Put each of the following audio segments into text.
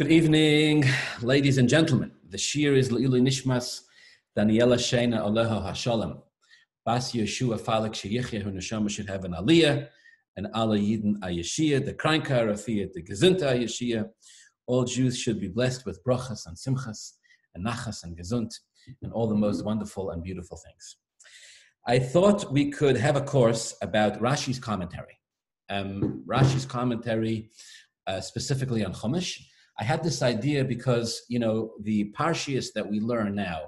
Good evening, ladies and gentlemen. The shir is Le'ili Nishmas, Daniella Shaina Aleha Hashalom. Bas Yeshua Falik Sheyichya, who Neshama should have an aliyah, and Allah Yidin Ayeshia, the Kranka Arafiyah, the Gezinta Ayeshia. All Jews should be blessed with brachas and simchas, and nachas and gezunt, and all the most wonderful and beautiful things. I thought we could have a course about Rashi's commentary. Um, Rashi's commentary, uh, specifically on Chumash, I had this idea because you know the parshias that we learn now,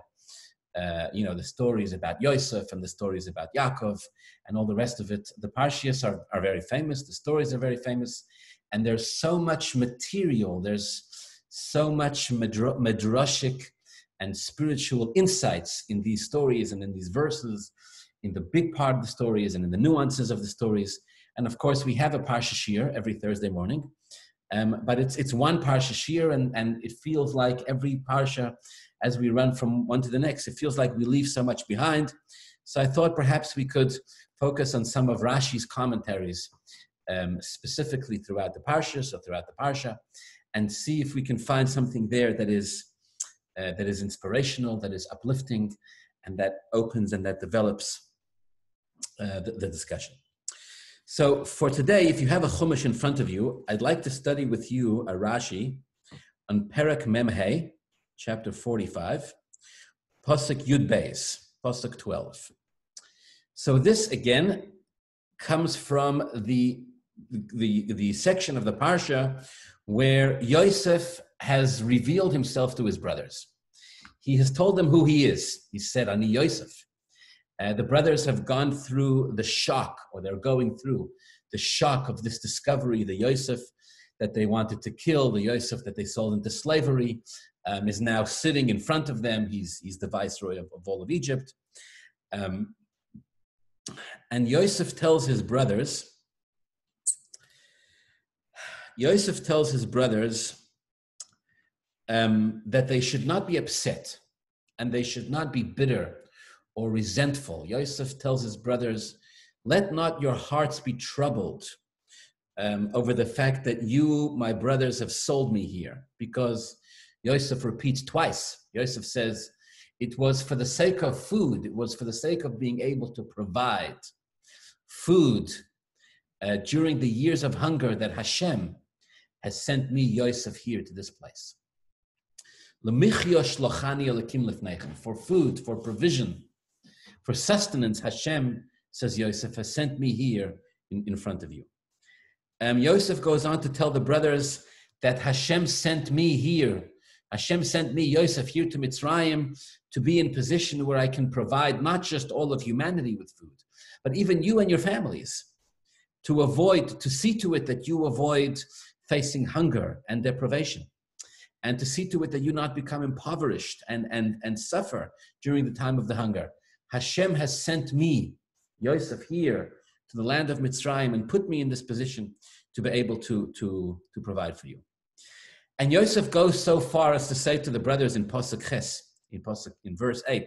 uh, you know the stories about Yosef and the stories about Yaakov and all the rest of it. The parshias are, are very famous. The stories are very famous, and there's so much material. There's so much midrashic and spiritual insights in these stories and in these verses, in the big part of the stories and in the nuances of the stories. And of course, we have a parsha shir every Thursday morning. Um, but it's it's one parsha shir, and and it feels like every parsha, as we run from one to the next, it feels like we leave so much behind. So I thought perhaps we could focus on some of Rashi's commentaries, um, specifically throughout the parsha, so throughout the parsha, and see if we can find something there that is uh, that is inspirational, that is uplifting, and that opens and that develops uh, the, the discussion. So for today, if you have a Chumash in front of you, I'd like to study with you a Rashi on Perak Memhe, chapter 45, Pasuk Yud Beis, Pasuk 12. So this again comes from the, the, the section of the Parsha where Yosef has revealed himself to his brothers. He has told them who he is. He said, Ani Yosef. Uh, the brothers have gone through the shock, or they're going through the shock of this discovery. The Yosef that they wanted to kill, the Yosef that they sold into slavery, um, is now sitting in front of them. He's, he's the viceroy of, of all of Egypt. Um, and Yosef tells his brothers, Yosef tells his brothers um, that they should not be upset and they should not be bitter or resentful. Yosef tells his brothers, Let not your hearts be troubled um, over the fact that you, my brothers, have sold me here. Because Yosef repeats twice. Yosef says, It was for the sake of food, it was for the sake of being able to provide food uh, during the years of hunger that Hashem has sent me, Yosef, here to this place. For food, for provision, for sustenance, Hashem, says Yosef, has sent me here in, in front of you. Um, Yosef goes on to tell the brothers that Hashem sent me here. Hashem sent me, Yosef, here to Mitzrayim to be in position where I can provide not just all of humanity with food, but even you and your families to avoid, to see to it that you avoid facing hunger and deprivation and to see to it that you not become impoverished and, and, and suffer during the time of the hunger. Hashem has sent me, Yosef, here to the land of Mitzrayim and put me in this position to be able to, to, to provide for you. And Yosef goes so far as to say to the brothers in Pasuk Ches, in, Pasuk, in verse 8,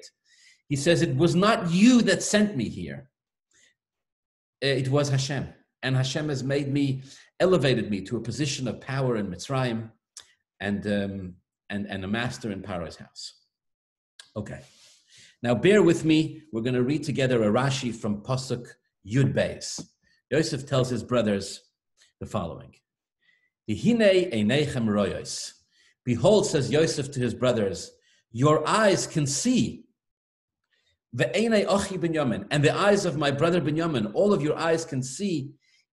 he says, It was not you that sent me here, it was Hashem. And Hashem has made me, elevated me to a position of power in Mitzrayim and, um, and, and a master in Paro's house. Okay. Now, bear with me. We're going to read together a Rashi from Pasuk Yud Beis. Yosef tells his brothers the following: Behold, says Yosef to his brothers, your eyes can see. And the eyes of my brother Binyamin, all of your eyes can see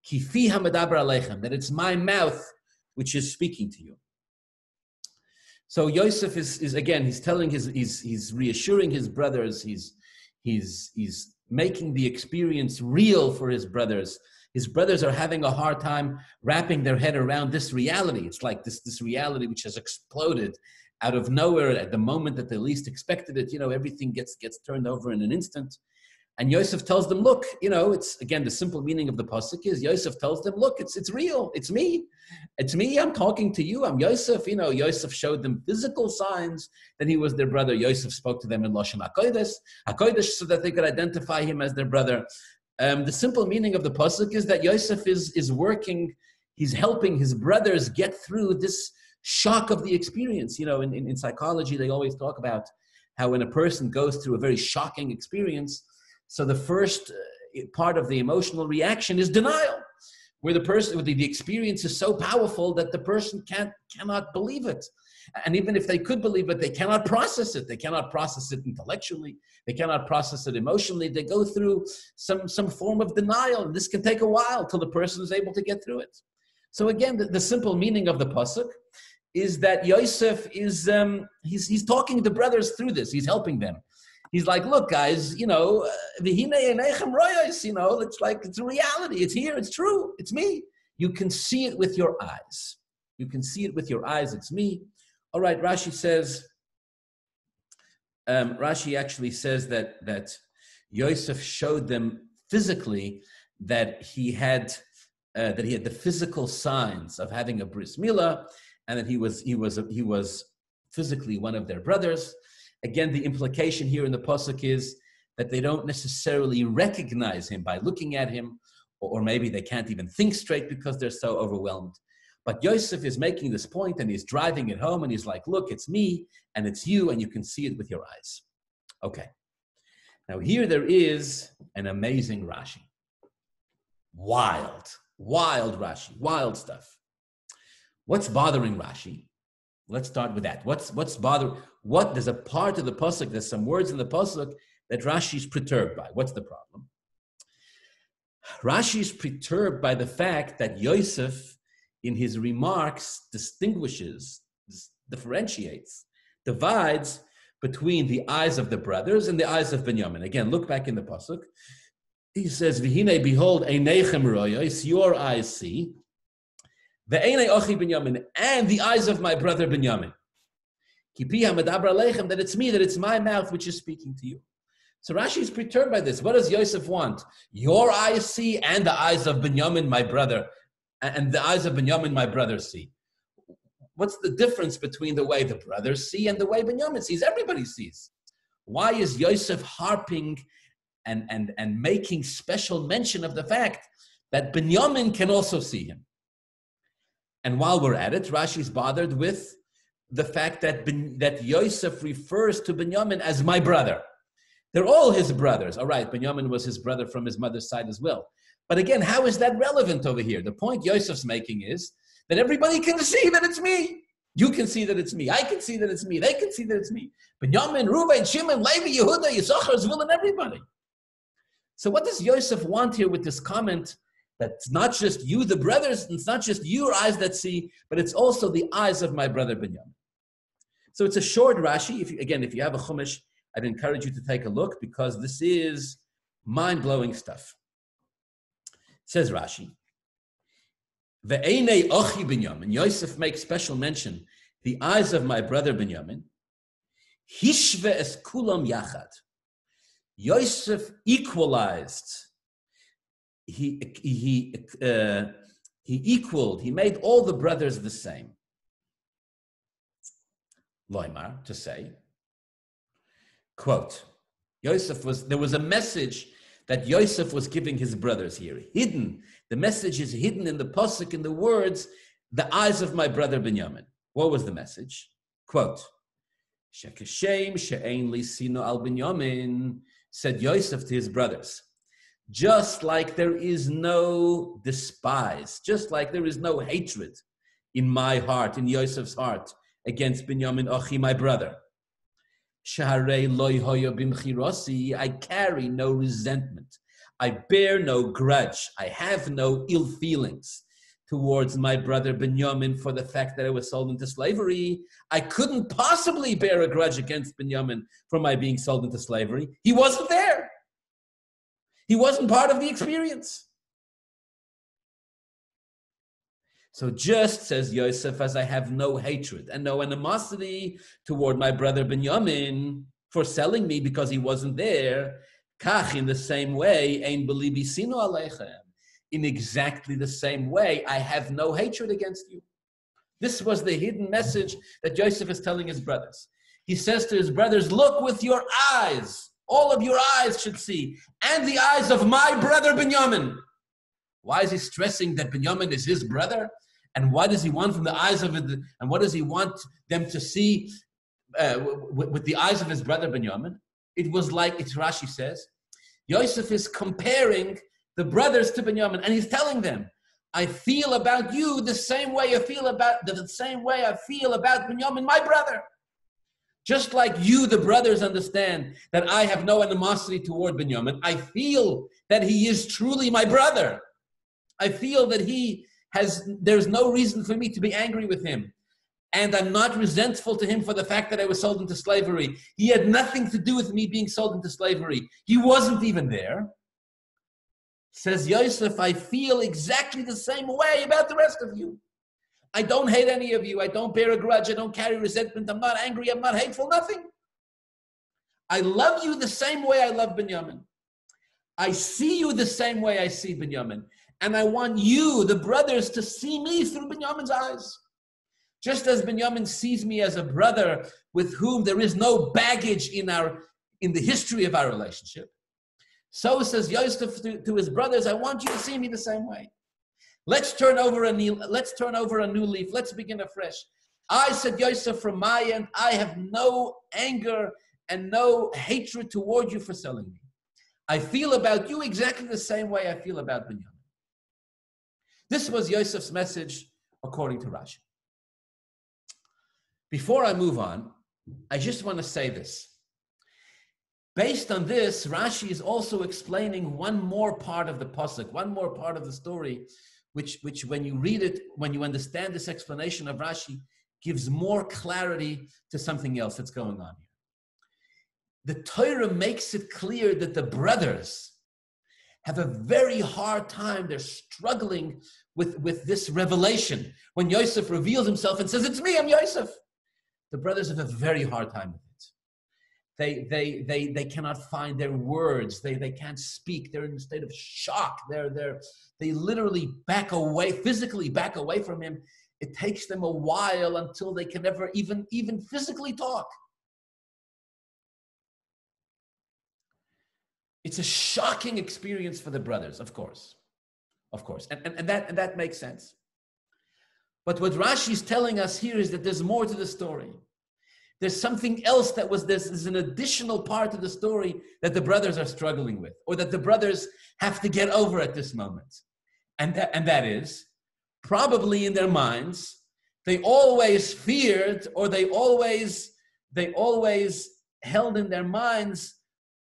that it's my mouth which is speaking to you. So Yosef is, is again, he's telling his, he's, he's reassuring his brothers, he's, he's, he's making the experience real for his brothers. His brothers are having a hard time wrapping their head around this reality. It's like this, this reality which has exploded out of nowhere at the moment that they least expected it. You know, everything gets, gets turned over in an instant. And Yosef tells them, look, you know, it's again the simple meaning of the pasuk is Yosef tells them, look, it's it's real, it's me, it's me. I'm talking to you. I'm Yosef. You know, Yosef showed them physical signs that he was their brother. Yosef spoke to them in lashon hakodesh, hakodesh, so that they could identify him as their brother. Um, the simple meaning of the pasuk is that Yosef is is working. He's helping his brothers get through this shock of the experience. You know, in, in, in psychology, they always talk about how when a person goes through a very shocking experience, so the first uh, part of the emotional reaction is denial, where the person, the, the experience is so powerful that the person can't cannot believe it. And even if they could believe it, they cannot process it. They cannot process it intellectually. They cannot process it emotionally. They go through some, some form of denial. And this can take a while till the person is able to get through it. So again, the, the simple meaning of the pasuk is that Yosef is um, he's, he's talking the brothers through this. He's helping them. He's like, look, guys, you know, uh, you know, it's like it's a reality. It's here. It's true. It's me. You can see it with your eyes. You can see it with your eyes. It's me. All right, Rashi says, um, Rashi actually says that, that Yosef showed them physically that he had uh, that he had the physical signs of having a bris milah, and that he was he was he was physically one of their brothers. Again, the implication here in the pasuk is that they don't necessarily recognize him by looking at him, or, maybe they can't even think straight because they're so overwhelmed. But Yosef is making this point and he's driving it home and he's like, look, it's me and it's you and you can see it with your eyes. Okay. Now here there is an amazing Rashi. Wild, wild Rashi, wild stuff. What's bothering Rashi? Let's start with that. What's what's bothering? What there's a part of the pasuk. There's some words in the pasuk that Rashi is perturbed by. What's the problem? Rashi is perturbed by the fact that Yosef in his remarks distinguishes, differentiates, divides between the eyes of the brothers and the eyes of Benjamin. Again, look back in the pasuk. He says, "V'hine, behold, einechem royos, your eyes see, ve'enei ochi Benjamin, and the eyes of my brother Benjamin. That it's me, that it's my mouth which is speaking to you." So Rashi is perturbed by this. What does Yosef want? Your eyes see, and the eyes of Benjamin, my brother and the eyes of Benjamin, my brother, see. What's the difference between the way the brothers see and the way Benjamin sees? Everybody sees. Why is Yosef harping and, and, and making special mention of the fact that Benjamin can also see him? And while we're at it, Rashi is bothered with the fact that, ben, that Yosef refers to Benjamin as my brother. They're all his brothers. All right, Benjamin was his brother from his mother's side as well. But again, how is that relevant over here? The point Yosef's making is that everybody can see that it's me. You can see that it's me. I can see that it's me. They can see that it's me. Benjamin, Reuben, Shimon, Levi, Yehuda, Yisachar, Zvul, everybody. So what does Yosef want here with this comment that it's not just you, the brothers, and it's not just your eyes that see, but it's also the eyes of my brother Benjamin. So it's a short Rashi. If you, again, if you have a Chumash, I'd encourage you to take a look because this is mind-blowing stuff. Says Rashi, Ve'enei ochi Binyamin, Yosef makes special mention, the eyes of my brother Binyamin, Hishve es kulam yachad. Yosef equalized, he, he, uh, he equaled, he made all the brothers the same. Loimar, to say, quote, Yosef was, there was a message that Yosef was giving his brothers here. Hidden. The message is hidden in the posuk, in the words, the eyes of my brother Benjamin. What was the message? Quote, Shekeshem she'ein li sino al Benjamin, said Yosef to his brothers. Just like there is no despise, just like there is no hatred in my heart, in Yosef's heart, against Benjamin Ochi, my brother. Share Loihoyobimchi Rossi. I carry no resentment. I bear no grudge. I have no ill feelings towards my brother Benjamin for the fact that I was sold into slavery. I couldn't possibly bear a grudge against Benjamin for my being sold into slavery. He wasn't there. He wasn't part of the experience. So just says Yosef, as I have no hatred and no animosity toward my brother Benjamin for selling me because he wasn't there, kach in the same way, ein sino aleichem. In exactly the same way, I have no hatred against you. This was the hidden message that Joseph is telling his brothers. He says to his brothers, Look with your eyes. All of your eyes should see, and the eyes of my brother Benjamin. Why is he stressing that Benjamin is his brother? And what does he want from the eyes of it? And what does he want them to see uh, with, with the eyes of his brother Benjamin? It was like, it's Rashi says, Yosef is comparing the brothers to Benjamin, and he's telling them, I feel about you the same way I feel about the same way I feel about Benjamin, my brother. Just like you, the brothers, understand that I have no animosity toward Benjamin, I feel that he is truly my brother. I feel that he has, there's no reason for me to be angry with him. And I'm not resentful to him for the fact that I was sold into slavery. He had nothing to do with me being sold into slavery. He wasn't even there. Says Yosef, I feel exactly the same way about the rest of you. I don't hate any of you. I don't bear a grudge. I don't carry resentment. I'm not angry. I'm not hateful. Nothing. I love you the same way I love Benjamin. I see you the same way I see Benjamin. And I want you, the brothers, to see me through Benjamin's eyes. Just as Benjamin sees me as a brother with whom there is no baggage in our in the history of our relationship, so says Yosef to, to his brothers, I want you to see me the same way. Let's turn over a new, let's turn over a new leaf. Let's begin afresh. I said Yosef from my end, I have no anger and no hatred toward you for selling me. I feel about you exactly the same way I feel about Benjamin. This was Yosef's message according to Rashi. Before I move on, I just want to say this. Based on this, Rashi is also explaining one more part of the pasuk, one more part of the story, which, which when you read it, when you understand this explanation of Rashi, gives more clarity to something else that's going on here. The Torah makes it clear that the brothers have a very hard time. They're struggling with, with this revelation. When Yosef reveals himself and says, It's me, I'm Yosef, the brothers have a very hard time with it. They, they, they, they cannot find their words. They, they can't speak. They're in a state of shock. They're, they're, they literally back away, physically back away from him. It takes them a while until they can ever even, even physically talk. It's a shocking experience for the brothers, of course. Of course. And, and, and, that, and that makes sense. But what Rashi is telling us here is that there's more to the story. There's something else that was this is an additional part of the story that the brothers are struggling with, or that the brothers have to get over at this moment. And that, and that is probably in their minds, they always feared or they always they always held in their minds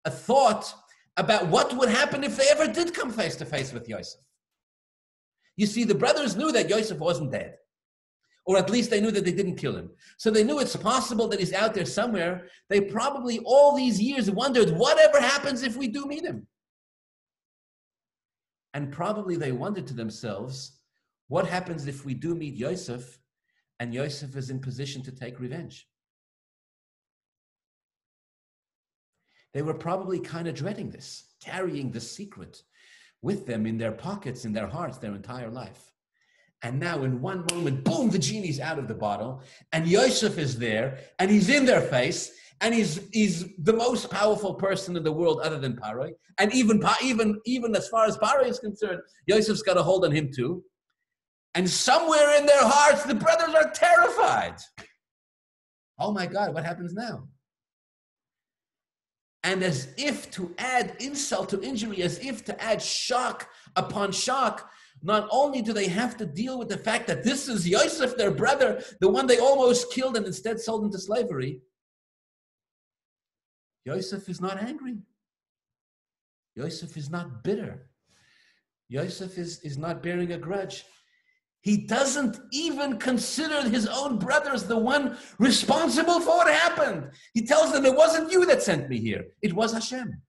a thought about what would happen if they ever did come face to face with Yosef. You see, the brothers knew that Yosef wasn't dead or at least they knew that they didn't kill him. So they knew it's possible that he's out there somewhere. They probably all these years wondered, whatever happens if we do meet him? And probably they wondered to themselves, what happens if we do meet Yosef and Yosef is in position to take revenge? They were probably kind of dreading this, carrying the secret with them in their pockets, in their hearts, their entire life. And now, in one moment, boom, the genie's out of the bottle, and Yosef is there, and he's in their face, and he's he's the most powerful person in the world other than Paroi. And even even even as far as Paroi is concerned, Yosef's got a hold on him too. And somewhere in their hearts, the brothers are terrified. Oh my God, what happens now? And as if to add insult to injury, as if to add shock upon shock, not only do they have to deal with the fact that this is Yosef, their brother, the one they almost killed and instead sold into slavery, Yosef is not angry. Yosef is not bitter. Yosef is, is not bearing a grudge. He doesn't even consider his own brothers the one responsible for what happened. He tells them, It wasn't you that sent me here, it was Hashem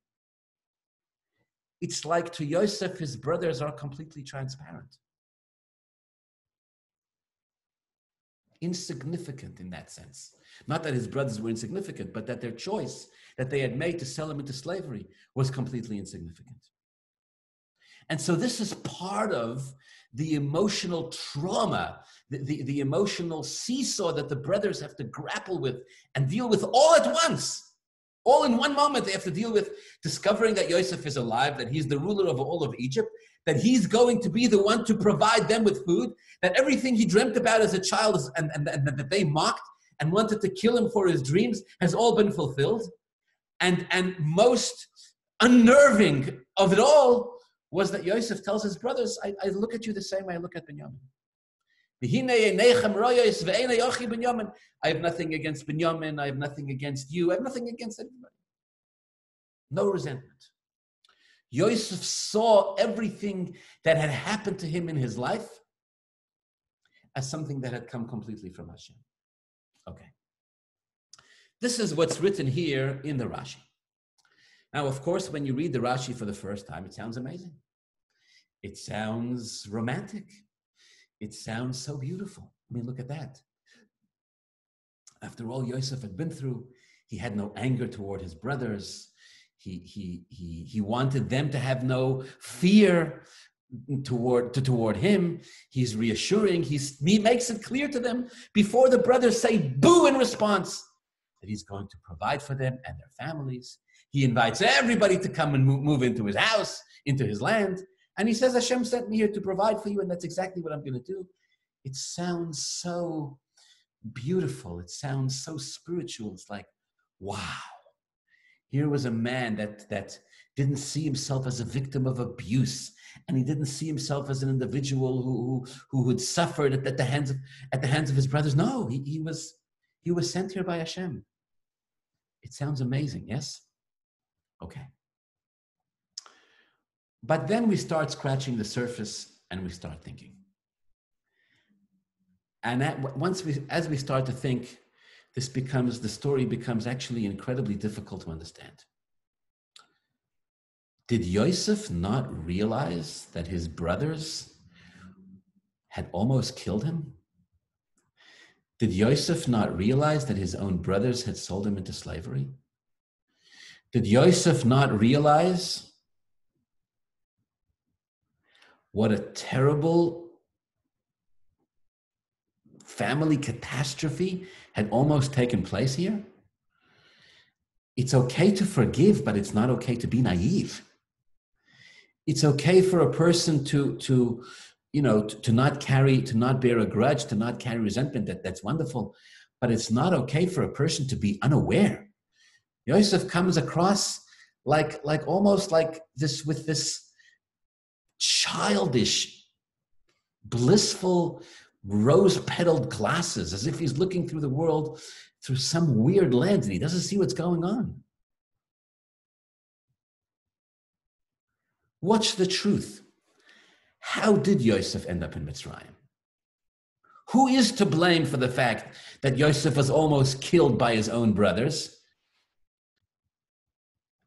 it's like to Yosef, his brothers are completely transparent. Insignificant in that sense. Not that his brothers were insignificant, but that their choice that they had made to sell him into slavery was completely insignificant. And so this is part of the emotional trauma, the, the, the, emotional seesaw that the brothers have to grapple with and deal with all at once. All in one moment, they have to deal with discovering that Yosef is alive, that he's the ruler of all of Egypt, that he's going to be the one to provide them with food, that everything he dreamt about as a child is, and, and, and that they mocked and wanted to kill him for his dreams has all been fulfilled. And, and most unnerving of it all was that Yosef tells his brothers, I, I look at you the same way I look at Benjamin. I have nothing against Benjamin. I have nothing against you. I have nothing against anybody. No resentment. Yosef saw everything that had happened to him in his life as something that had come completely from Hashem. Okay. This is what's written here in the Rashi. Now, of course, when you read the Rashi for the first time, it sounds amazing. It sounds romantic. It sounds so beautiful. I mean, look at that. After all Yosef had been through, he had no anger toward his brothers. He, he, he, he wanted them to have no fear toward, to, toward him. He's reassuring. He's, he makes it clear to them before the brothers say boo in response that he's going to provide for them and their families. He invites everybody to come and move, into his house, into his land. And he says, Hashem sent me here to provide for you, and that's exactly what I'm going to do. It sounds so beautiful. It sounds so spiritual. It's like, wow. Here was a man that, that didn't see himself as a victim of abuse, and he didn't see himself as an individual who, who, who had suffered at, at, the hands of, at the hands of his brothers. No, he, he, was, he was sent here by Hashem. It sounds amazing, yes? Okay. But then we start scratching the surface and we start thinking. And at, once we, as we start to think, this becomes, the story becomes actually incredibly difficult to understand. Did Yosef not realize that his brothers had almost killed him? Did Yosef not realize that his own brothers had sold him into slavery? Did Yosef not realize what a terrible family catastrophe had almost taken place here? It's okay to forgive, but it's not okay to be naive. It's okay for a person to, to you know, to, to not carry, to not bear a grudge, to not carry resentment. That, that's wonderful. But it's not okay for a person to be unaware Yosef comes across like, like almost like this with this childish, blissful, rose petaled glasses, as if he's looking through the world through some weird lens and he doesn't see what's going on. What's the truth? How did Yosef end up in Mitzrayim? Who is to blame for the fact that Yosef was almost killed by his own brothers?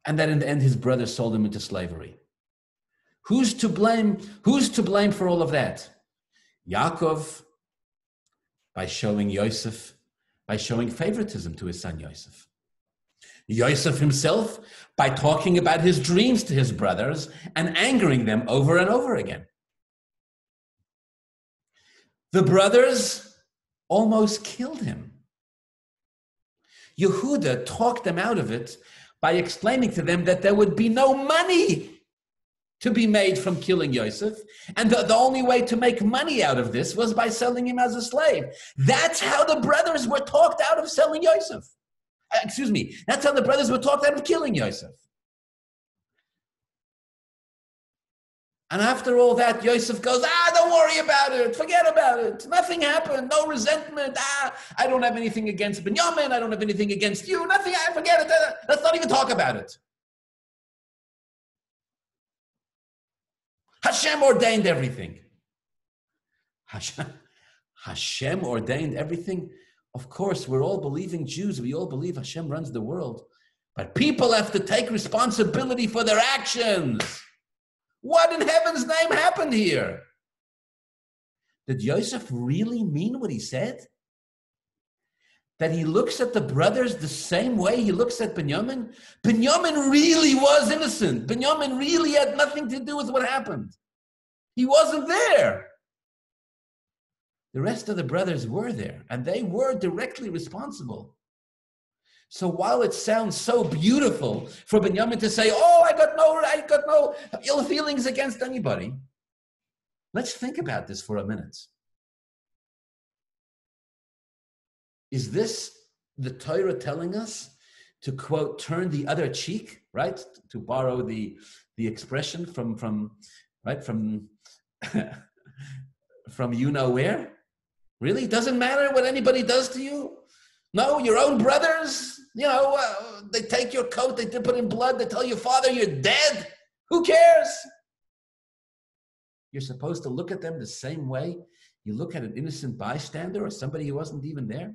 And that in the end his brother sold him into slavery. Who's to blame? Who's to blame for all of that? Yaakov, by showing Yosef, by showing favoritism to his son Yosef. Yosef himself, by talking about his dreams to his brothers and angering them over and over again. The brothers almost killed him. Yehuda talked them out of it by explaining to them that there would be no money to be made from killing Yosef. And the, the only way to make money out of this was by selling him as a slave. That's how the brothers were talked out of selling Yosef. Uh, excuse me. That's how the brothers were talked out of killing Yosef. And after all that, Yosef goes, ah, don't worry about it. Forget about it. Nothing happened. No resentment. Ah, I don't have anything against Benjamin. I don't have anything against you. Nothing. I forget it. Let's not even talk about it. Hashem ordained everything. Hashem, Hashem ordained everything. Of course, we're all believing Jews. We all believe Hashem runs the world. But people have to take responsibility for their actions. What in heaven's name happened here? Did Joseph really mean what he said? That he looks at the brothers the same way he looks at Benjamin? Benjamin really was innocent. Benjamin really had nothing to do with what happened. He wasn't there. The rest of the brothers were there, and they were directly responsible. So while it sounds so beautiful for Benjamin to say, "Oh, I got no, I got no ill feelings against anybody," let's think about this for a minute. Is this the Torah telling us to quote turn the other cheek, right? To borrow the the expression from from right from from you know where? Really? Doesn't matter what anybody does to you? No, your own brothers, you know, uh, they take your coat, they dip it in blood, they tell your father you're dead. Who cares? You're supposed to look at them the same way you look at an innocent bystander or somebody who wasn't even there.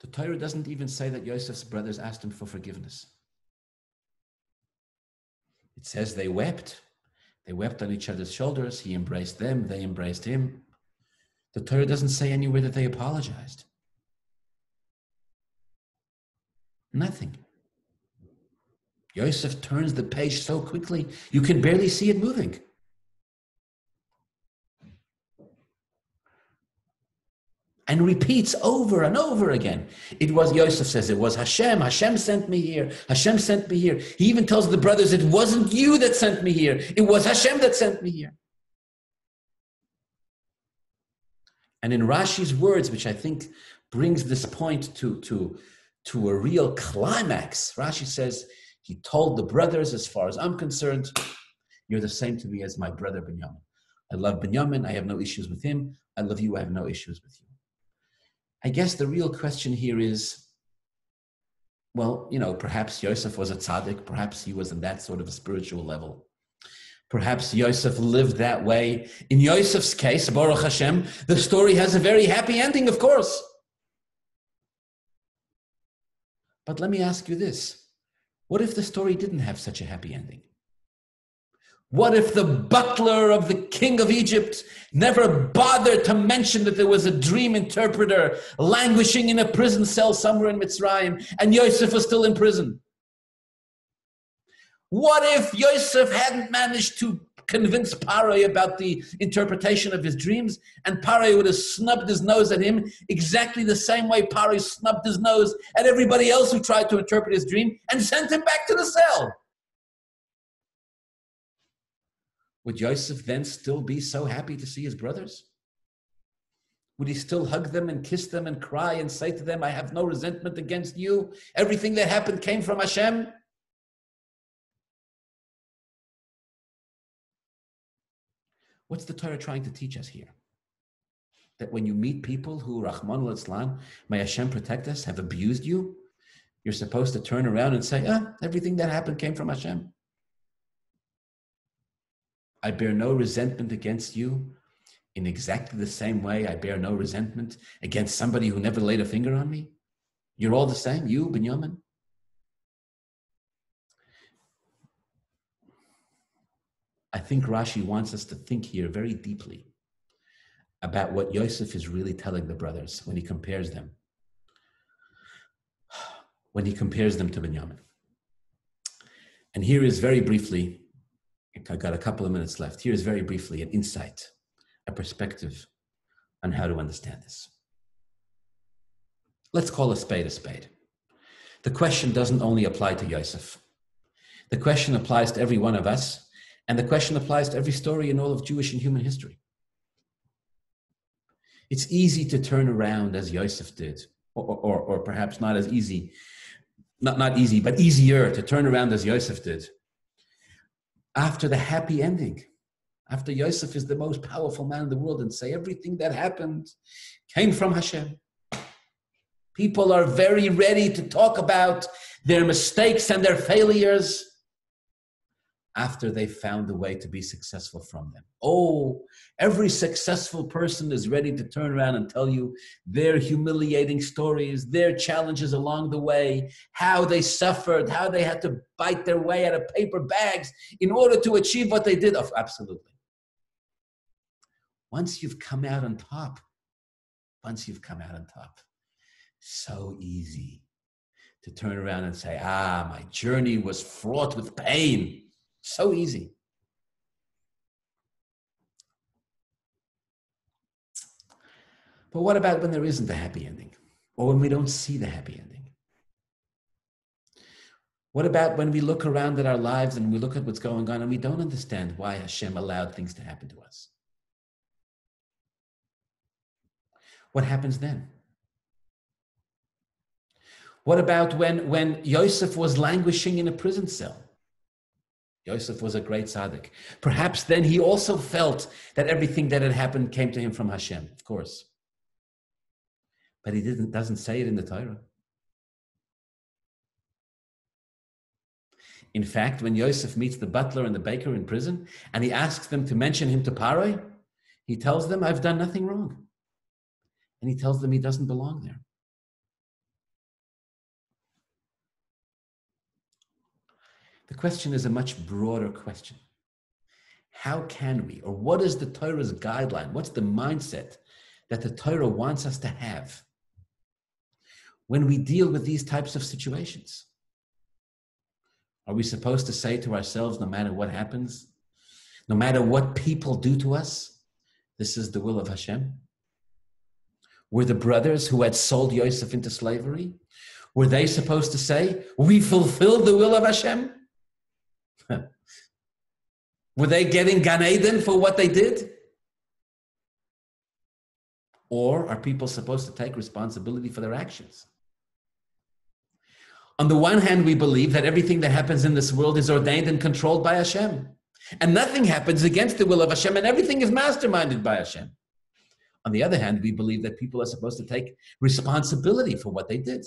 The Torah doesn't even say that Yosef's brothers asked him for forgiveness. It says they wept. They wept on each other's shoulders. He embraced them, they embraced him. The Torah doesn't say anywhere that they apologized. Nothing. Yosef turns the page so quickly, you can barely see it moving. And repeats over and over again. It was, Yosef says, it was Hashem. Hashem sent me here. Hashem sent me here. He even tells the brothers, it wasn't you that sent me here. It was Hashem that sent me here. And in Rashi's words, which I think brings this point to, to, to a real climax, Rashi says, he told the brothers, as far as I'm concerned, you're the same to me as my brother Binyamin. I love Binyamin. I have no issues with him. I love you. I have no issues with you. I guess the real question here is well, you know, perhaps Yosef was a tzaddik, perhaps he was in that sort of a spiritual level. Perhaps Yosef lived that way. In Yosef's case, Baruch Hashem, the story has a very happy ending, of course. But let me ask you this what if the story didn't have such a happy ending? What if the butler of the king of Egypt never bothered to mention that there was a dream interpreter languishing in a prison cell somewhere in Mitzrayim and Yosef was still in prison? What if Yosef hadn't managed to convince Paray about the interpretation of his dreams and Paray would have snubbed his nose at him exactly the same way Paray snubbed his nose at everybody else who tried to interpret his dream and sent him back to the cell? Would Joseph then still be so happy to see his brothers? Would he still hug them and kiss them and cry and say to them, I have no resentment against you? Everything that happened came from Hashem? What's the Torah trying to teach us here? That when you meet people who, Rachmana litzlan, may Hashem protect us, have abused you, you're supposed to turn around and say, ah, everything that happened came from Hashem. I bear no resentment against you in exactly the same way I bear no resentment against somebody who never laid a finger on me. You're all the same, you, Benjamin. I think Rashi wants us to think here very deeply about what Yosef is really telling the brothers when he compares them. When he compares them to Benjamin. And here is very briefly I got a couple of minutes left. Here is very briefly an insight, a perspective on how to understand this. Let's call a spade a spade. The question doesn't only apply to Yosef. The question applies to every one of us, and the question applies to every story in all of Jewish and human history. It's easy to turn around as Yosef did, or, or, or perhaps not as easy, not, not easy, but easier to turn around as Yosef did after the happy ending, after Yosef is the most powerful man in the world, and say everything that happened came from Hashem. People are very ready to talk about their mistakes and their failures after they found a way to be successful from them. Oh, every successful person is ready to turn around and tell you their humiliating stories, their challenges along the way, how they suffered, how they had to bite their way out of paper bags in order to achieve what they did. Oh, absolutely. Once you've come out on top, once you've come out on top, so easy to turn around and say, ah, my journey was fraught with pain so easy. But what about when there isn't a happy ending? Or when we don't see the happy ending? What about when we look around at our lives and we look at what's going on and we don't understand why Hashem allowed things to happen to us? What happens then? What about when, when Yosef was languishing in a prison cell? Yosef was a great tzaddik. Perhaps then he also felt that everything that had happened came to him from Hashem, of course. But he didn't, doesn't say it in the Torah. In fact, when Yosef meets the butler and the baker in prison, and he asks them to mention him to Paroi, he tells them, I've done nothing wrong. And he tells them he doesn't belong there. The question is a much broader question. How can we, or what is the Torah's guideline? What's the mindset that the Torah wants us to have when we deal with these types of situations? Are we supposed to say to ourselves, no matter what happens, no matter what people do to us, this is the will of Hashem? Were the brothers who had sold Yosef into slavery, were they supposed to say, we fulfilled the will of Hashem? Were they getting Gan Eden for what they did? Or are people supposed to take responsibility for their actions? On the one hand, we believe that everything that happens in this world is ordained and controlled by Hashem. And nothing happens against the will of Hashem, and everything is masterminded by Hashem. On the other hand, we believe that people are supposed to take responsibility for what they did.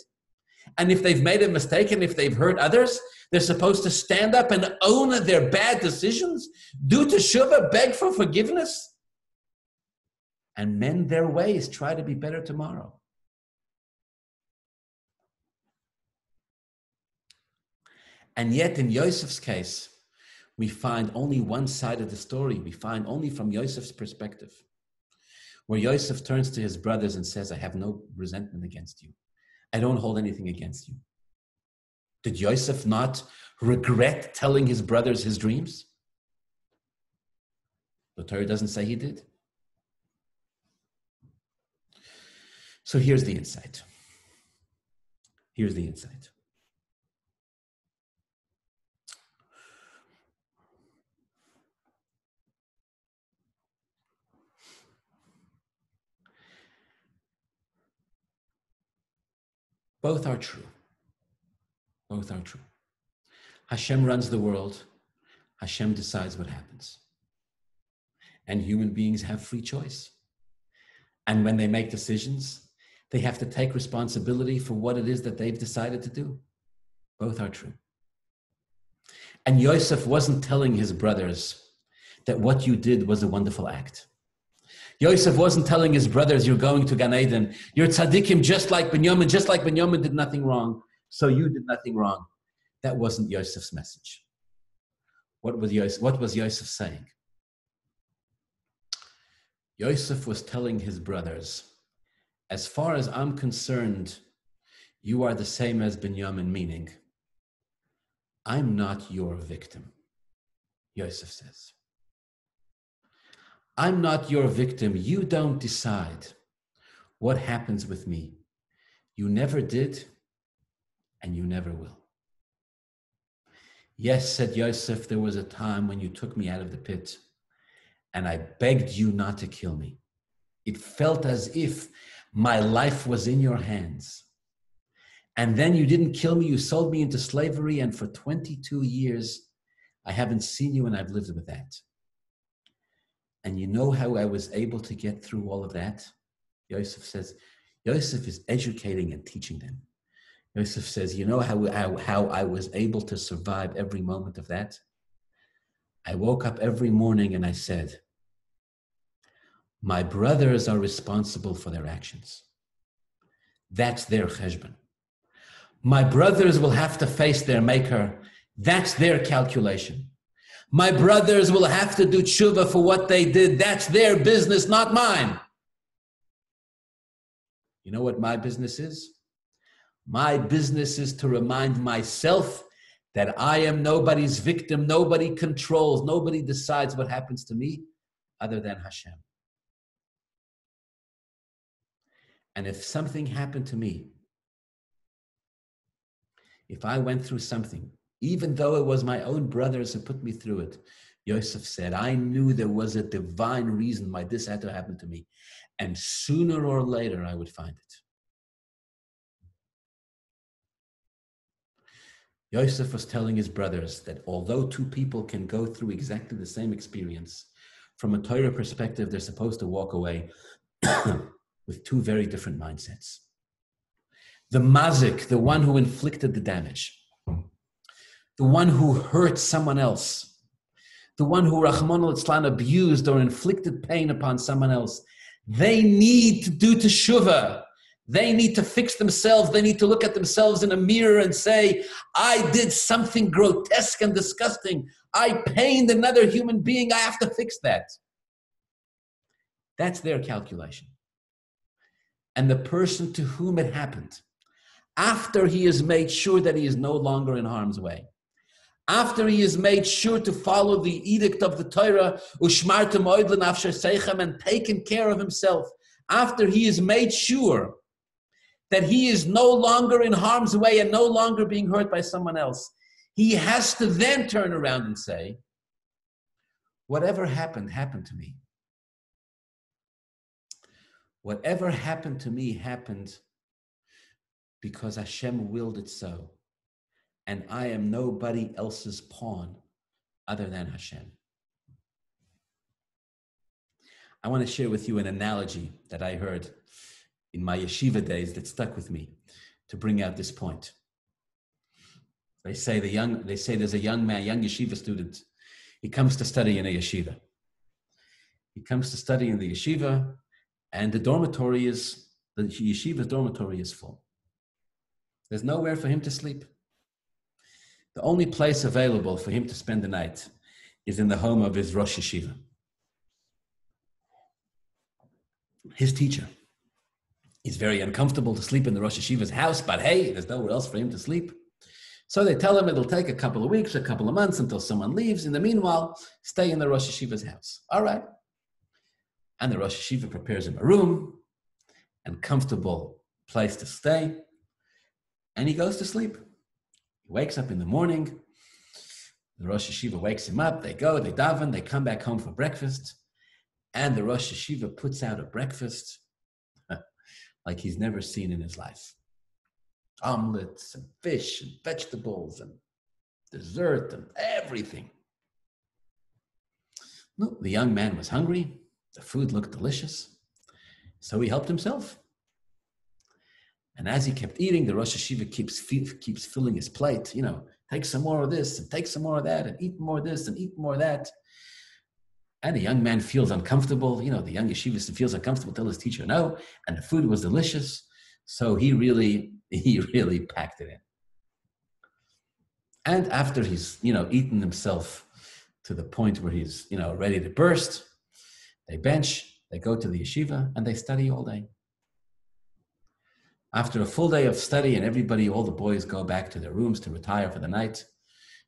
And if they've made a mistake and if they've hurt others, they're supposed to stand up and own their bad decisions, do teshuvah, beg for forgiveness, and mend their ways, try to be better tomorrow. And yet, in Yosef's case, we find only one side of the story. We find only from Yosef's perspective, where Yosef turns to his brothers and says, I have no resentment against you. I don't hold anything against you. Did Yosef not regret telling his brothers his dreams? The Torah doesn't say he did. So here's the insight. Here's the insight. Both are true. Both are true. Hashem runs the world. Hashem decides what happens. And human beings have free choice. And when they make decisions, they have to take responsibility for what it is that they've decided to do. Both are true. And Yosef wasn't telling his brothers that what you did was a wonderful act. Yosef wasn't telling his brothers, You're going to Gan Eden. You're tzaddikim just like Binyamin, just like Binyamin did nothing wrong, so you did nothing wrong. That wasn't Yosef's message. What was Yosef, what was Yosef saying? Yosef was telling his brothers, As far as I'm concerned, you are the same as Binyamin, meaning, I'm not your victim, Yosef says. I'm not your victim. You don't decide what happens with me. You never did, and you never will. Yes, said Yosef, there was a time when you took me out of the pit, and I begged you not to kill me. It felt as if my life was in your hands. And then you didn't kill me, you sold me into slavery, and for 22 years, I haven't seen you, and I've lived with that. And you know how I was able to get through all of that? Yosef says, Yosef is educating and teaching them. Yosef says, You know how, how, how I was able to survive every moment of that? I woke up every morning and I said, My brothers are responsible for their actions. That's their cheshbon. My brothers will have to face their maker. That's their calculation. My brothers will have to do tshuva for what they did. That's their business, not mine. You know what my business is? My business is to remind myself that I am nobody's victim. Nobody controls, nobody decides what happens to me other than Hashem. And if something happened to me, if I went through something, even though it was my own brothers who put me through it, Yosef said, I knew there was a divine reason why this had to happen to me. And sooner or later, I would find it. Yosef was telling his brothers that although two people can go through exactly the same experience, from a Torah perspective, they're supposed to walk away with two very different mindsets. The mazik, the one who inflicted the damage, the one who hurt someone else, the one who Rahman al abused or inflicted pain upon someone else, they need to do teshuva. They need to fix themselves. They need to look at themselves in a mirror and say, I did something grotesque and disgusting. I pained another human being. I have to fix that. That's their calculation. And the person to whom it happened, after he has made sure that he is no longer in harm's way, after he has made sure to follow the edict of the Torah, and taken care of himself, after he has made sure that he is no longer in harm's way and no longer being hurt by someone else, he has to then turn around and say, Whatever happened, happened to me. Whatever happened to me happened because Hashem willed it so. And I am nobody else's pawn other than Hashem. I want to share with you an analogy that I heard in my yeshiva days that stuck with me to bring out this point. They say the young, they say there's a young man, young yeshiva student. He comes to study in a yeshiva. He comes to study in the yeshiva, and the dormitory is the yeshiva dormitory is full. There's nowhere for him to sleep. The only place available for him to spend the night is in the home of his Rosh Yeshiva. His teacher He's very uncomfortable to sleep in the Rosh Yeshiva's house, but hey, there's nowhere else for him to sleep. So they tell him it'll take a couple of weeks, a couple of months until someone leaves. In the meanwhile, stay in the Rosh Yeshiva's house. All right. And the Rosh Yeshiva prepares him a room and comfortable place to stay. And he goes to sleep. Wakes up in the morning. The Rosh Yeshiva wakes him up. They go, they daven, they come back home for breakfast. And the Rosh Yeshiva puts out a breakfast like he's never seen in his life. Omelets and fish and vegetables and dessert and everything. No, the young man was hungry. The food looked delicious. So he helped himself. And as he kept eating, the Rosh Yeshiva keeps, keeps filling his plate. You know, take some more of this and take some more of that and eat more of this and eat more of that. And the young man feels uncomfortable. You know, the young yeshivist feels uncomfortable, tell his teacher no. And the food was delicious. So he really, he really packed it in. And after he's, you know, eaten himself to the point where he's, you know, ready to burst, they bench, they go to the yeshiva, and they study all day. After a full day of study, and everybody, all the boys go back to their rooms to retire for the night,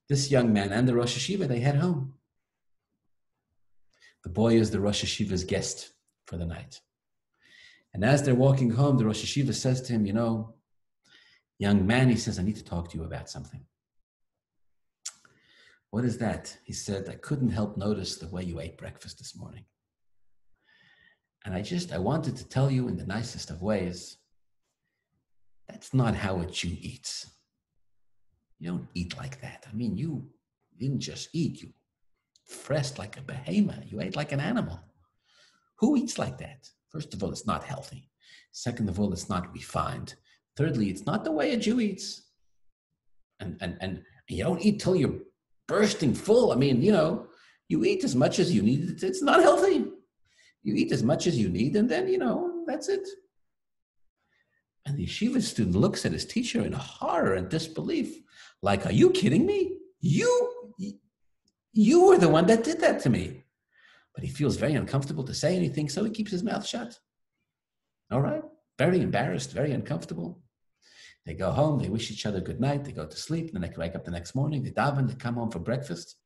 this young man and the Rosh Yeshiva, they head home. The boy is the Rosh Yeshiva's guest for the night. And as they're walking home, the Rosh Yeshiva says to him, You know, young man, he says, I need to talk to you about something. What is that? He said, I couldn't help notice the way you ate breakfast this morning. And I just, I wanted to tell you in the nicest of ways, that's not how a Jew eats. You don't eat like that. I mean, you didn't just eat, you fresh like a behemoth. You ate like an animal. Who eats like that? First of all, it's not healthy. Second of all, it's not refined. Thirdly, it's not the way a Jew eats. And, and, and you don't eat till you're bursting full. I mean, you know, you eat as much as you need. It's not healthy. You eat as much as you need, and then, you know, that's it. And the yeshiva student looks at his teacher in horror and disbelief, like, are you kidding me? You, you were the one that did that to me. But he feels very uncomfortable to say anything, so he keeps his mouth shut. All right? Very embarrassed, very uncomfortable. They go home, they wish each other good night, they go to sleep, then they wake up the next morning, they daven, they come home for breakfast.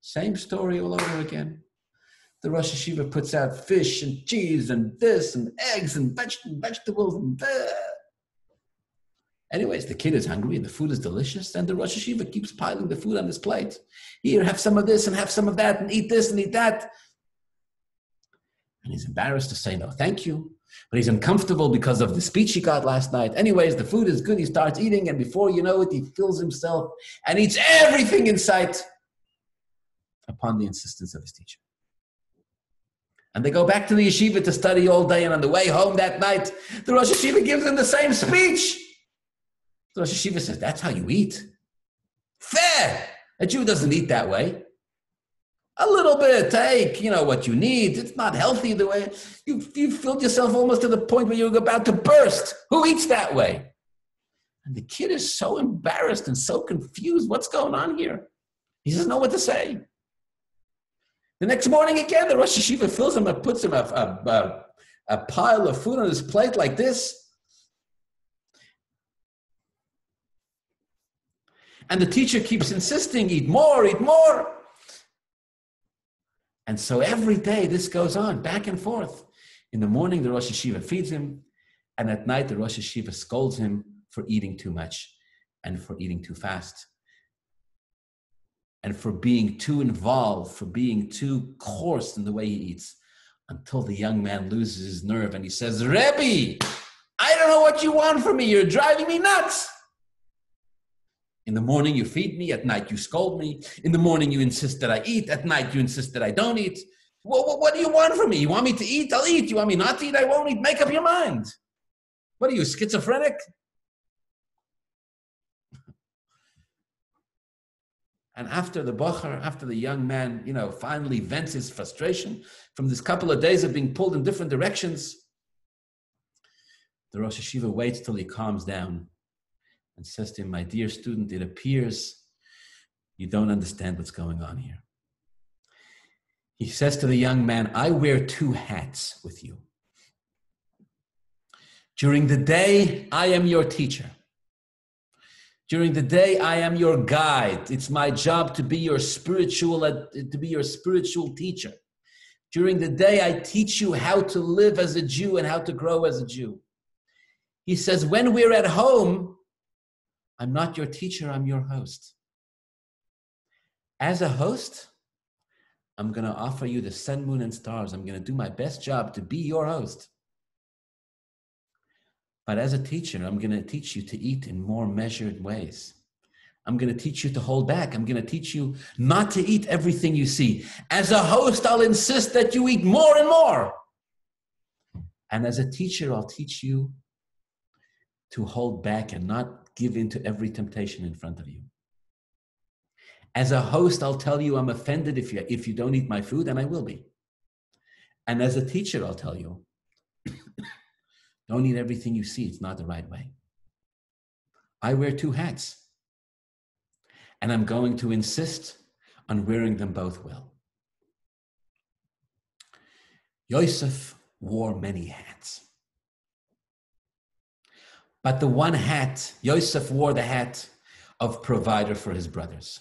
Same story all over again. the Rosh Yeshiva puts out fish and cheese and this and eggs and veg- vegetables and blah. Anyways, the kid is hungry and the food is delicious, and the Rosh Yeshiva keeps piling the food on his plate. Here, have some of this and have some of that, and eat this and eat that. And he's embarrassed to say no, thank you. But he's uncomfortable because of the speech he got last night. Anyways, the food is good. He starts eating, and before you know it, he fills himself and eats everything in sight upon the insistence of his teacher. And they go back to the yeshiva to study all day, and on the way home that night, the Rosh Yeshiva gives them the same speech. The Rosh Yeshiva says, That's how you eat. Fair. A Jew doesn't eat that way. A little bit, take, you know, what you need. It's not healthy the way you you filled yourself almost to the point where you're about to burst. Who eats that way? And the kid is so embarrassed and so confused. What's going on here? He doesn't know what to say. The next morning again, the Rosh Yeshiva fills him and puts him a, a, a, a pile of food on his plate like this. And the teacher keeps insisting, eat more, eat more. And so every day this goes on, back and forth. In the morning, the Rosh Yeshiva feeds him, and at night, the Rosh Yeshiva scolds him for eating too much and for eating too fast and for being too involved, for being too coarse in the way he eats, until the young man loses his nerve and he says, Rebbe, I don't know what you want from me. You're driving me nuts. In the morning, you feed me. At night, you scold me. In the morning, you insist that I eat. At night, you insist that I don't eat. What, what do you want from me? You want me to eat? I'll eat. You want me not to eat? I won't eat. Make up your mind. What are you, schizophrenic? And after the Bocher, after the young man, you know, finally vents his frustration from this couple of days of being pulled in different directions, the Rosh Yeshiva waits till he calms down and says to him, My dear student, it appears you don't understand what's going on here. He says to the young man, I wear two hats with you. During the day, I am your teacher. During the day, I am your guide. It's my job to be your spiritual, uh, to be your spiritual teacher. During the day, I teach you how to live as a Jew and how to grow as a Jew. He says, when we're at home, I'm not your teacher, I'm your host. As a host, I'm going to offer you the sun, moon, and stars. I'm going to do my best job to be your host. But as a teacher, I'm going to teach you to eat in more measured ways. I'm going to teach you to hold back. I'm going to teach you not to eat everything you see. As a host, I'll insist that you eat more and more. And as a teacher, I'll teach you to hold back and not give in to every temptation in front of you. As a host, I'll tell you I'm offended if you, if you don't eat my food, and I will be. And as a teacher, I'll tell you don't eat everything you see, it's not the right way. I wear two hats, and I'm going to insist on wearing them both well. Yosef wore many hats. But the one hat, Yosef wore the hat of provider for his brothers.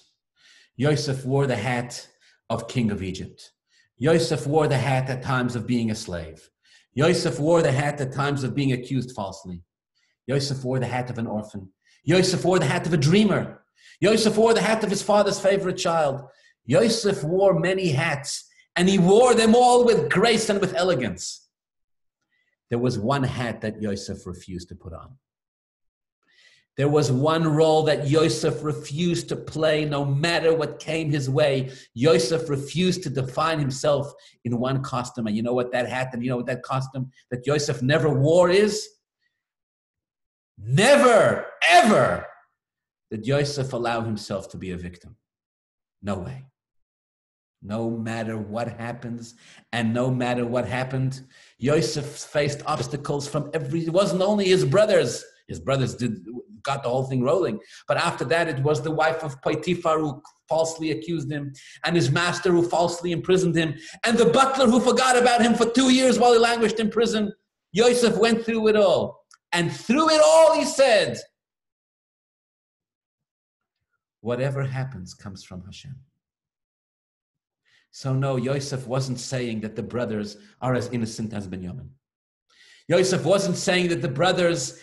Yosef wore the hat of king of Egypt. Yosef wore the hat at times of being a slave. Yosef wore the hat at times of being accused falsely. Yosef wore the hat of an orphan. Yosef wore the hat of a dreamer. Yosef wore the hat of his father's favorite child. Yosef wore many hats, and he wore them all with grace and with elegance. There was one hat that Yosef refused to put on. There was one role that Yosef refused to play no matter what came his way. Yosef refused to define himself in one costume. And you know what that hat and you know what that costume that Yosef never wore is? Never, ever did Yosef allow himself to be a victim. No way. No matter what happens, and no matter what happened, Yosef faced obstacles from every, it wasn't only his brothers. His brothers did got the whole thing rolling. But after that, it was the wife of Potiphar who falsely accused him, and his master who falsely imprisoned him, and the butler who forgot about him for two years while he languished in prison. Yosef went through it all. And through it all, he said, Whatever happens comes from Hashem. So no, Yosef wasn't saying that the brothers are as innocent as Benjamin. Yosef wasn't saying that the brothers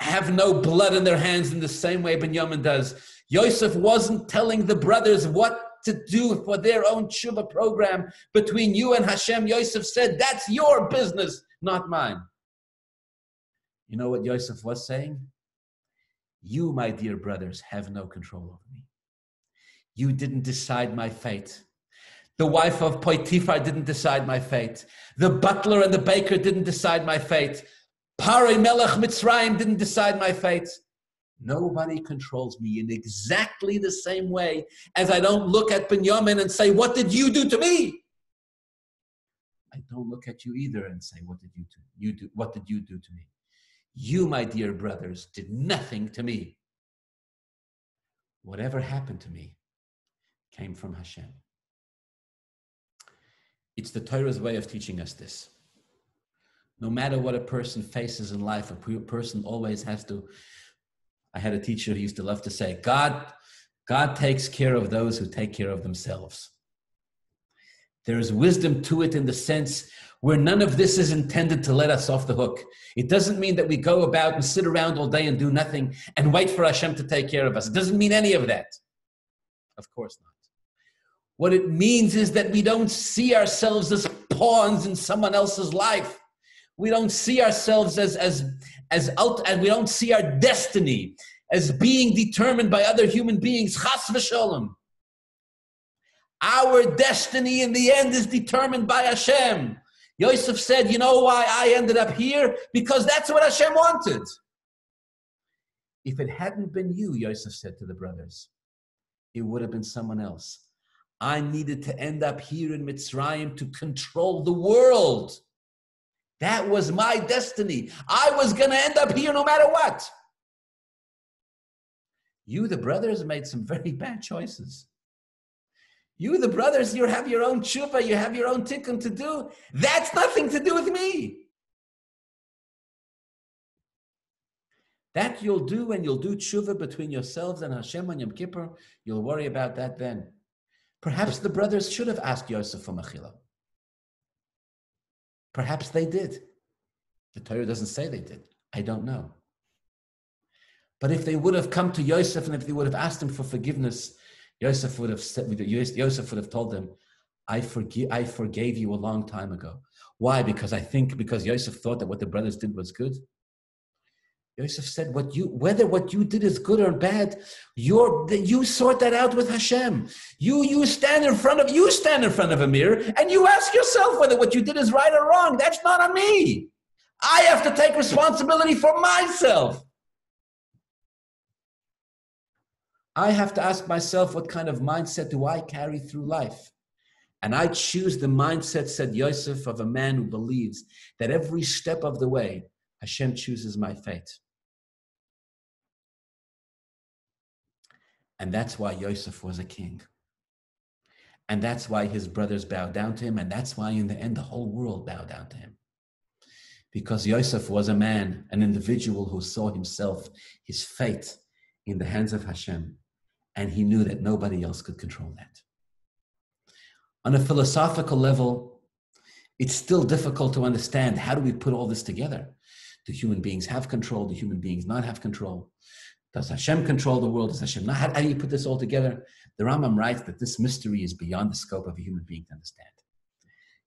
have no blood in their hands in the same way Benjamin does. Yosef wasn't telling the brothers what to do for their own tshuva program between you and Hashem. Yosef said, That's your business, not mine. You know what Yosef was saying? You, my dear brothers, have no control over me. You didn't decide my fate. The wife of Potiphar didn't decide my fate. The butler and the baker didn't decide my fate. Pare Melech Mitzrayim didn't decide my fate. Nobody controls me in exactly the same way as I don't look at Benjamin and say, What did you do to me? I don't look at you either and say, What did you do? You do what did you do to me? You, my dear brothers, did nothing to me. Whatever happened to me came from Hashem. It's the Torah's way of teaching us this. No matter what a person faces in life, a person always has to. I had a teacher who used to love to say, God, God takes care of those who take care of themselves. There is wisdom to it in the sense where none of this is intended to let us off the hook. It doesn't mean that we go about and sit around all day and do nothing and wait for Hashem to take care of us. It doesn't mean any of that. Of course not. What it means is that we don't see ourselves as pawns in someone else's life. We don't see ourselves as as as out, and we don't see our destiny as being determined by other human beings. Chas v'sholem. Our destiny in the end is determined by Hashem. Yosef said, You know why I ended up here? Because that's what Hashem wanted. If it hadn't been you, Yosef said to the brothers, it would have been someone else. I needed to end up here in Mitzrayim to control the world. That was my destiny. I was going to end up here no matter what. You, the brothers, made some very bad choices. You, the brothers, you have your own tshuva, you have your own tikkun to do. That's nothing to do with me. That you'll do and you'll do tshuva between yourselves and Hashem on Yom Kippur. You'll worry about that then. Perhaps the brothers should have asked Yosef for Mechila. Perhaps they did. The Torah doesn't say they did. I don't know. But if they would have come to Yosef and if they would have asked him for forgiveness, Yosef would have said, Yosef would have told them, I forgive, I forgave you a long time ago. Why? Because I think because Yosef thought that what the brothers did was good. Yosef said, "What you, whether what you did is good or bad, you you sort that out with Hashem. You you stand in front of you stand in front of a mirror and you ask yourself whether what you did is right or wrong. That's not on me. I have to take responsibility for myself. I have to ask myself, what kind of mindset do I carry through life? And I choose the mindset, said Yosef, of a man who believes that every step of the way, Hashem chooses my fate. And that's why Yosef was a king. And that's why his brothers bowed down to him. And that's why, in the end, the whole world bowed down to him. Because Yosef was a man, an individual who saw himself, his fate in the hands of Hashem. And he knew that nobody else could control that. On a philosophical level, it's still difficult to understand how do we put all this together? Do human beings have control? Do human beings not have control? Does Hashem control the world? Does Hashem not? How, how do you put this all together? The Rambam writes that this mystery is beyond the scope of a human being to understand.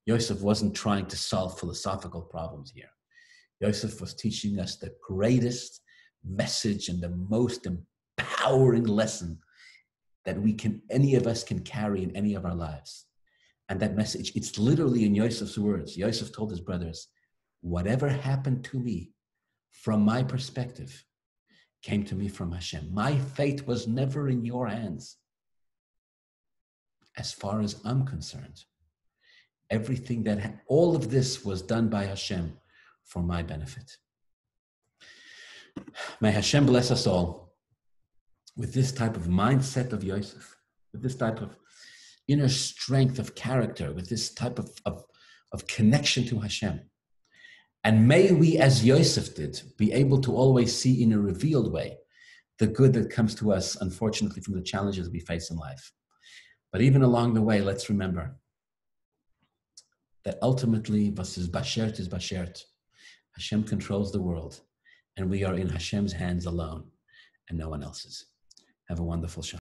Yosef wasn't trying to solve philosophical problems here. Yosef was teaching us the greatest message and the most empowering lesson that we can, any of us can carry in any of our lives. And that message, it's literally in Yosef's words. Yosef told his brothers, whatever happened to me, from my perspective, came to me from Hashem. My fate was never in your hands. As far as I'm concerned, everything that, all of this was done by Hashem for my benefit. May Hashem bless us all with this type of mindset of Yosef, with this type of inner strength of character, with this type of, of, of connection to Hashem. And may we, as Yosef did, be able to always see in a revealed way the good that comes to us, unfortunately, from the challenges we face in life. But even along the way, let's remember that ultimately, was bashert is bashert. Hashem controls the world, and we are in Hashem's hands alone, and no one else's. Have a wonderful Shabbat.